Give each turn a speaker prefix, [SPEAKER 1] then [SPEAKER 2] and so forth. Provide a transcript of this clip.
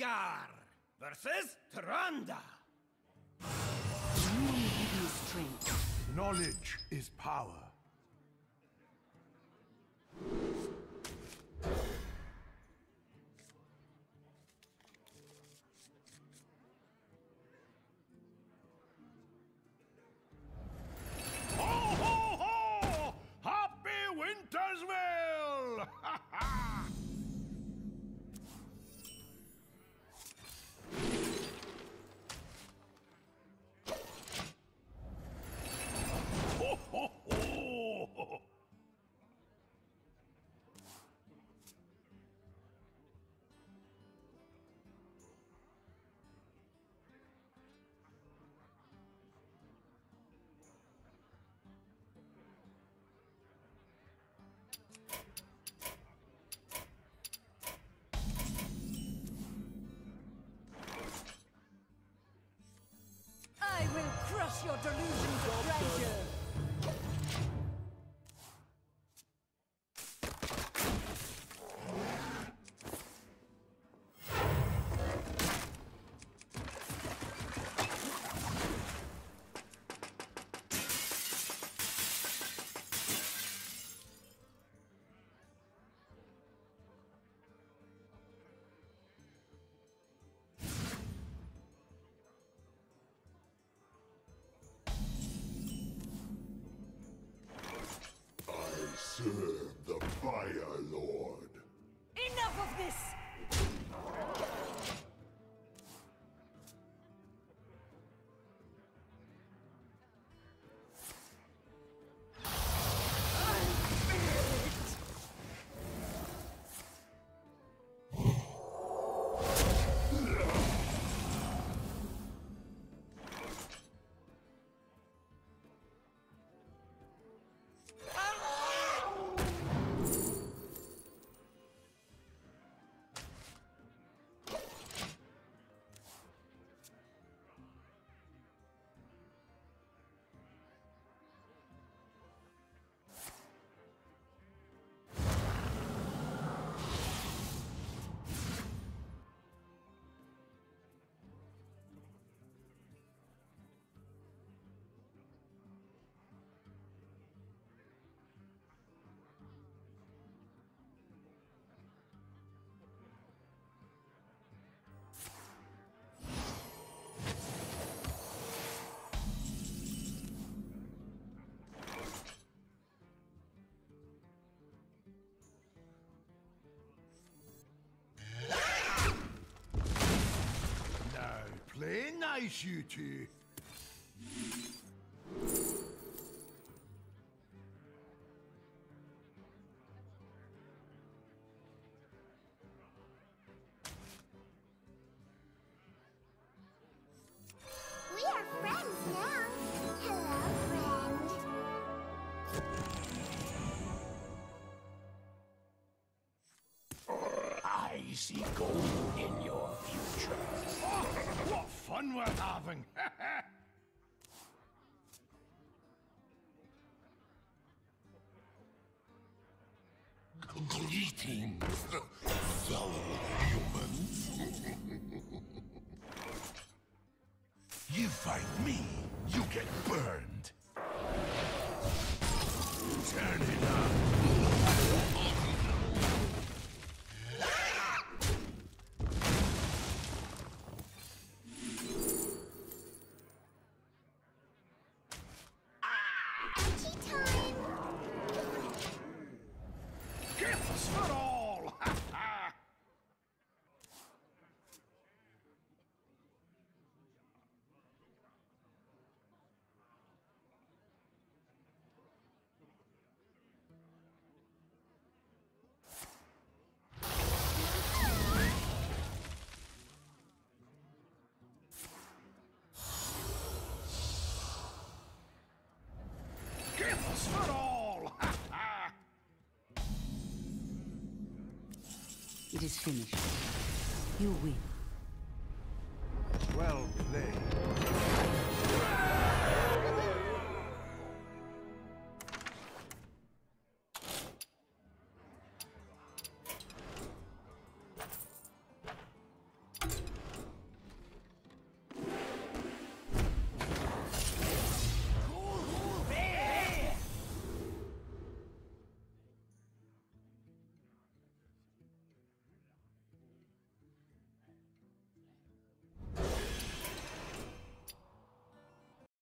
[SPEAKER 1] Khadgar versus
[SPEAKER 2] strength.
[SPEAKER 3] Knowledge is power.
[SPEAKER 2] Your delusions
[SPEAKER 4] serve
[SPEAKER 3] nice, you.
[SPEAKER 5] I see gold in your future. What fun we're having!
[SPEAKER 4] Greetings, fellow humans. you fight me, you get burned. Turn it
[SPEAKER 5] Gifts for all! Ha ha!
[SPEAKER 2] It is finished. You win.
[SPEAKER 3] Well played.